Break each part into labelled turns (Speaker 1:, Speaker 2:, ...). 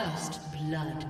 Speaker 1: First blood.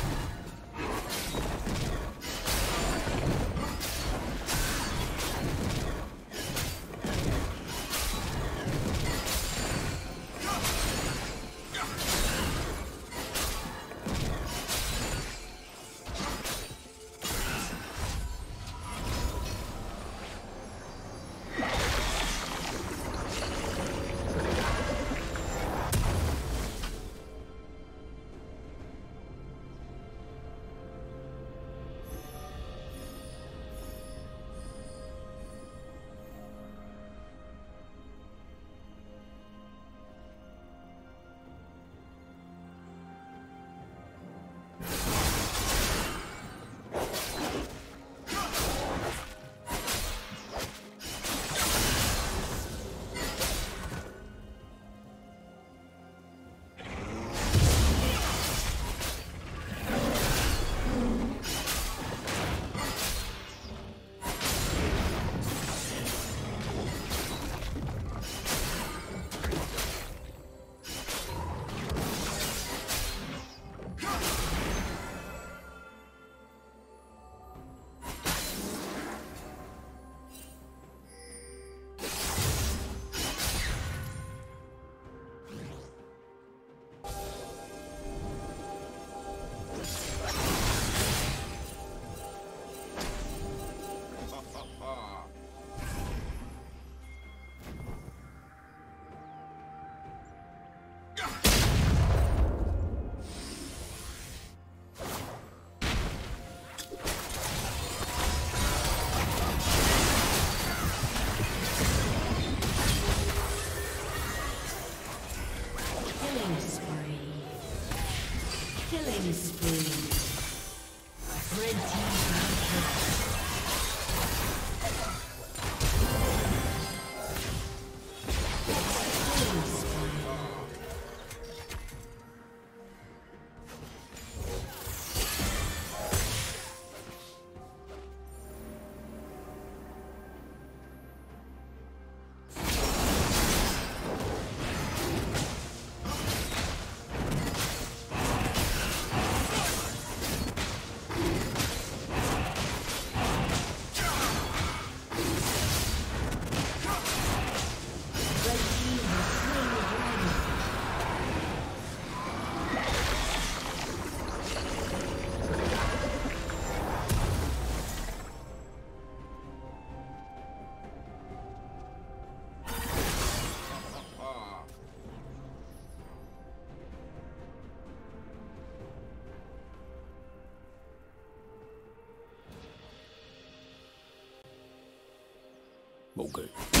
Speaker 2: Okay.